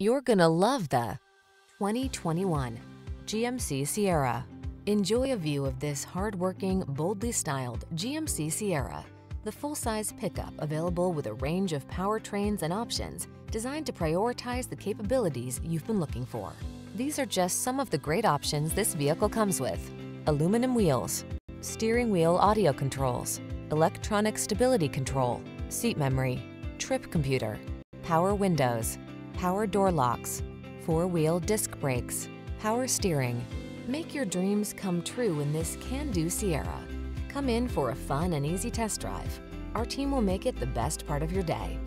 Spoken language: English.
You're gonna love the 2021 GMC Sierra. Enjoy a view of this hardworking, boldly styled GMC Sierra, the full-size pickup available with a range of powertrains and options designed to prioritize the capabilities you've been looking for. These are just some of the great options this vehicle comes with. Aluminum wheels, steering wheel audio controls, electronic stability control, seat memory, trip computer, power windows, power door locks, four-wheel disc brakes, power steering. Make your dreams come true in this can-do Sierra. Come in for a fun and easy test drive. Our team will make it the best part of your day.